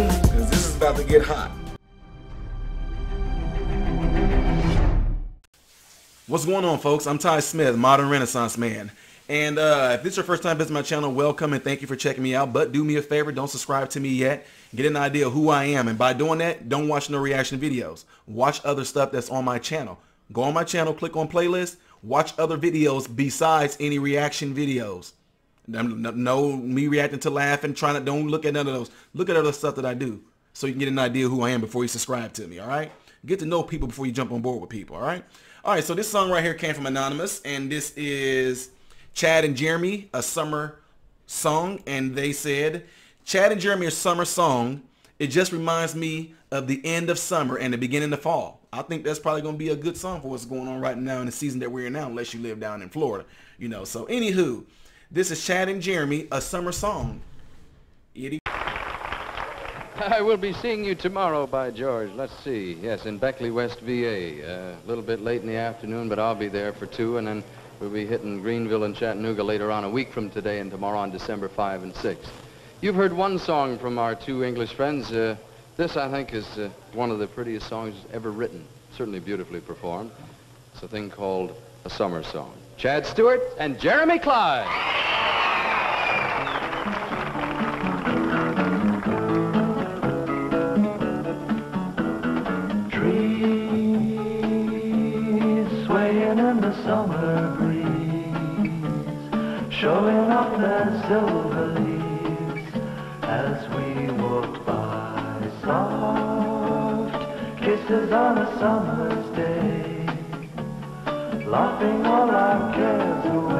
because this is about to get hot. What's going on, folks? I'm Ty Smith, Modern Renaissance Man. And uh, if this is your first time visiting my channel, welcome and thank you for checking me out. But do me a favor, don't subscribe to me yet. Get an idea of who I am. And by doing that, don't watch no reaction videos. Watch other stuff that's on my channel. Go on my channel, click on playlist, watch other videos besides any reaction videos. No me reacting to laughing, trying to, don't look at none of those. Look at other stuff that I do so you can get an idea who I am before you subscribe to me, all right? Get to know people before you jump on board with people, all right? All right, so this song right here came from Anonymous, and this is Chad and Jeremy, a summer song, and they said, Chad and Jeremy, a summer song, it just reminds me of the end of summer and the beginning of fall. I think that's probably going to be a good song for what's going on right now in the season that we're in now, unless you live down in Florida, you know. So anywho, this is Chad and Jeremy, a summer song. Itty. I will be seeing you tomorrow, by George. Let's see. Yes, in Beckley, West VA. Uh, a little bit late in the afternoon, but I'll be there for two, and then we'll be hitting Greenville and Chattanooga later on, a week from today and tomorrow on December 5 and 6. You've heard one song from our two English friends. Uh, this, I think, is uh, one of the prettiest songs ever written. Certainly beautifully performed. It's a thing called a summer song. Chad Stuart and Jeremy Clyde. In the summer breeze, showing off their silver leaves as we walked by. Soft kisses on a summer's day laughing all our cares away,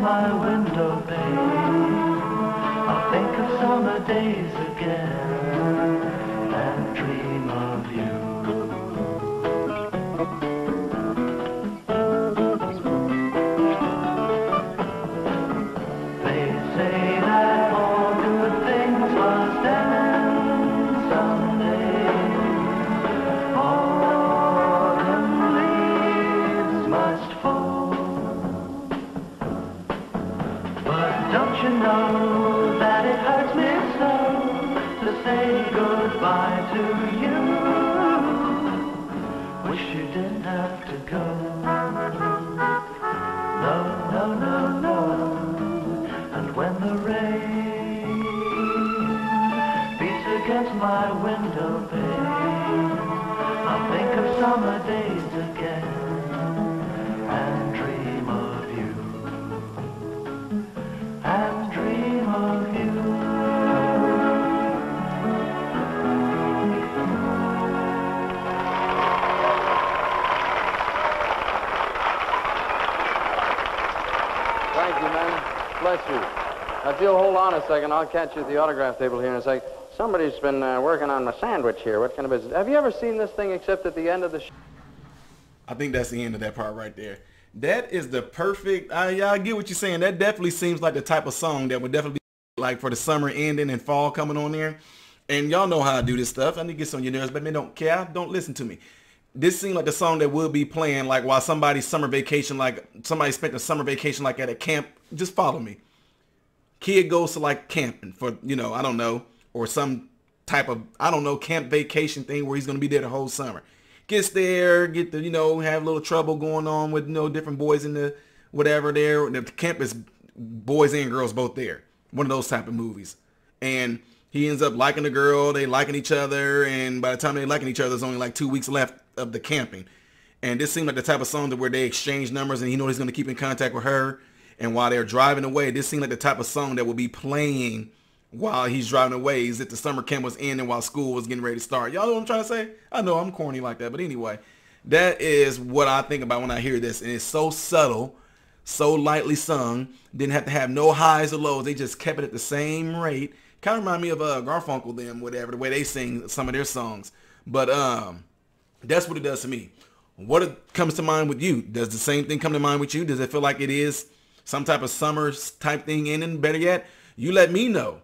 my window pane, I'll think of summer days again and dream of you. Goodbye you? Bless you. Now, if you'll hold on a second, I'll catch you at the autograph table here in a sec. Somebody's been uh, working on my sandwich here. What kind of business? Have you ever seen this thing except at the end of the show? I think that's the end of that part right there. That is the perfect. I, I get what you're saying. That definitely seems like the type of song that would definitely be like for the summer ending and fall coming on there. And y'all know how I do this stuff. I need to get on your nerves, but man, don't care. Don't listen to me. This seems like a song that would be playing like while somebody's summer vacation, like somebody spent a summer vacation like at a camp. Just follow me. Kid goes to like camping for, you know, I don't know, or some type of, I don't know, camp vacation thing where he's going to be there the whole summer. Gets there, get the, you know, have a little trouble going on with, you know, different boys in the whatever there. The camp is boys and girls both there. One of those type of movies. And he ends up liking the girl, they liking each other, and by the time they liking each other, there's only like two weeks left of the camping. And this seemed like the type of song that where they exchange numbers and he knows he's going to keep in contact with her. And while they're driving away, this seemed like the type of song that would be playing while he's driving away as if the summer camp was ending while school was getting ready to start. Y'all know what I'm trying to say? I know I'm corny like that. But anyway, that is what I think about when I hear this. And it's so subtle, so lightly sung. Didn't have to have no highs or lows. They just kept it at the same rate. Kind of remind me of uh, Garfunkel, them, whatever, the way they sing some of their songs. But um, that's what it does to me. What comes to mind with you? Does the same thing come to mind with you? Does it feel like it is some type of summer type thing in? And better yet, you let me know.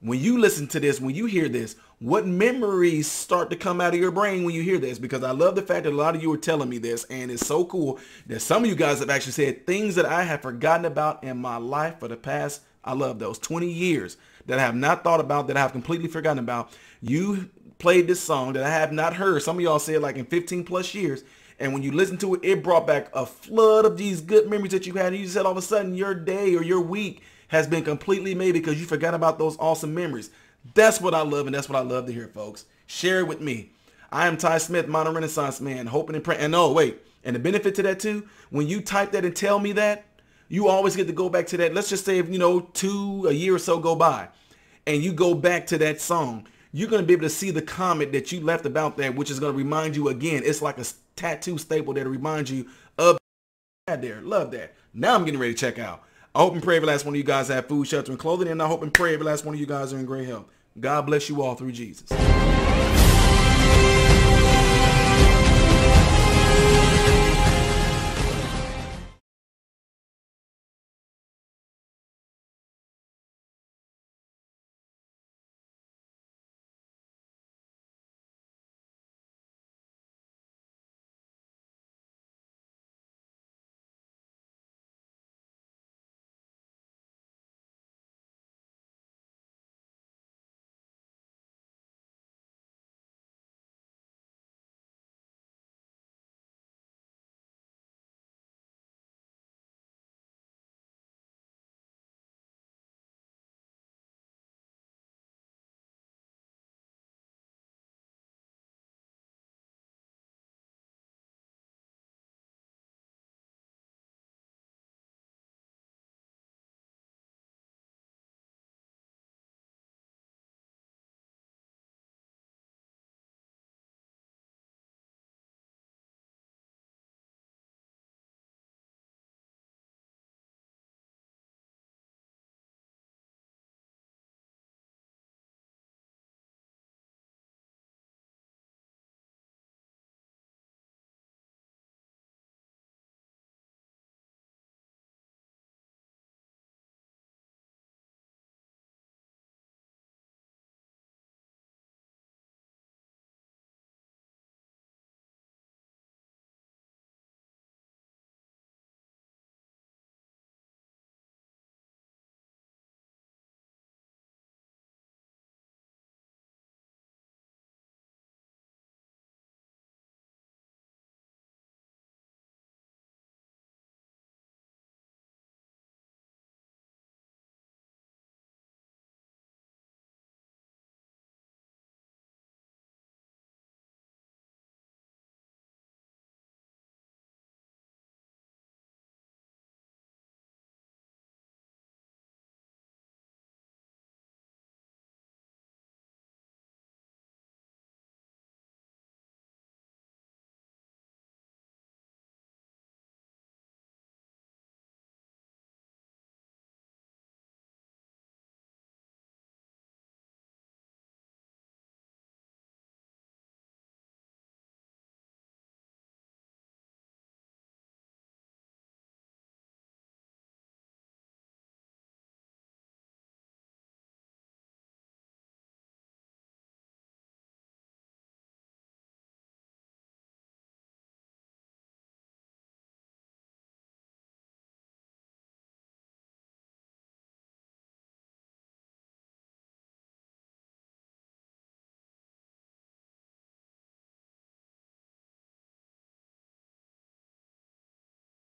When you listen to this, when you hear this, what memories start to come out of your brain when you hear this? Because I love the fact that a lot of you are telling me this, and it's so cool that some of you guys have actually said things that I have forgotten about in my life for the past, I love those, 20 years that I have not thought about, that I have completely forgotten about. You played this song that I have not heard. Some of y'all said like in 15 plus years. And when you listen to it, it brought back a flood of these good memories that you had. And you said all of a sudden your day or your week has been completely made because you forgot about those awesome memories. That's what I love, and that's what I love to hear, folks. Share it with me. I am Ty Smith, modern renaissance man, hoping and praying. And oh, wait, and the benefit to that too, when you type that and tell me that, you always get to go back to that. Let's just say, if, you know, two, a year or so go by, and you go back to that song, you're going to be able to see the comment that you left about that, which is going to remind you again. It's like a tattoo staple that reminds you of that there. Love that. Now I'm getting ready to check out. I hope and pray every last one of you guys have food, shelter, and clothing. And I hope and pray every last one of you guys are in great health. God bless you all through Jesus.